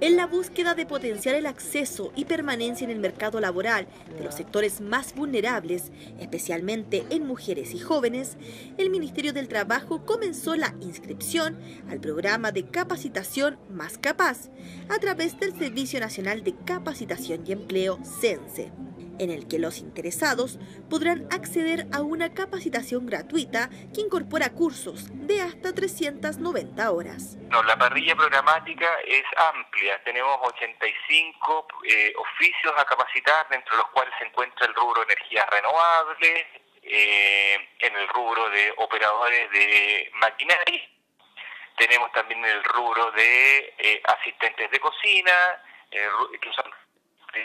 En la búsqueda de potenciar el acceso y permanencia en el mercado laboral de los sectores más vulnerables, especialmente en mujeres y jóvenes, el Ministerio del Trabajo comenzó la inscripción al programa de capacitación Más Capaz a través del Servicio Nacional de Capacitación y Empleo, CENSE en el que los interesados podrán acceder a una capacitación gratuita que incorpora cursos de hasta 390 horas. No, la parrilla programática es amplia. Tenemos 85 eh, oficios a capacitar, dentro de los cuales se encuentra el rubro energías renovables, eh, en el rubro de operadores de maquinaria. Tenemos también el rubro de eh, asistentes de cocina, que son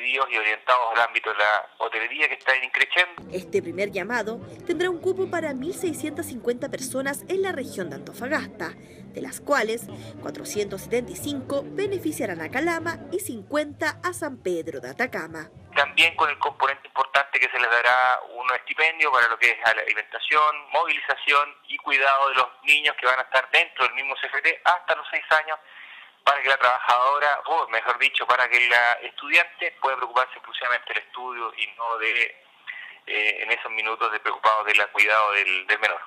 y orientados al ámbito de la hotelería que está en increciendo. Este primer llamado tendrá un cupo para 1.650 personas en la región de Antofagasta, de las cuales 475 beneficiarán a Calama y 50 a San Pedro de Atacama. También con el componente importante que se les dará un estipendio para lo que es alimentación, movilización y cuidado de los niños que van a estar dentro del mismo CFT hasta los 6 años para que la trabajadora, o mejor dicho, para que la estudiante pueda preocuparse exclusivamente del estudio y no de, eh, en esos minutos de preocupado del cuidado del menor.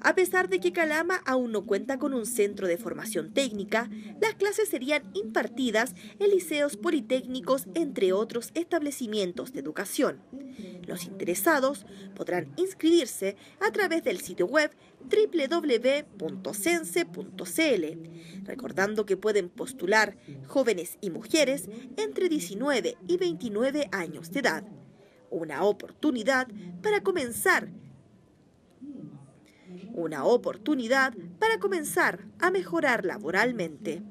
A pesar de que Calama aún no cuenta con un centro de formación técnica, las clases serían impartidas en liceos politécnicos, entre otros establecimientos de educación. Los interesados podrán inscribirse a través del sitio web www.sense.cl, recordando que pueden postular jóvenes y mujeres entre 19 y 29 años de edad. Una oportunidad para comenzar una oportunidad para comenzar a mejorar laboralmente.